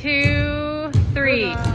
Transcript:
two, three.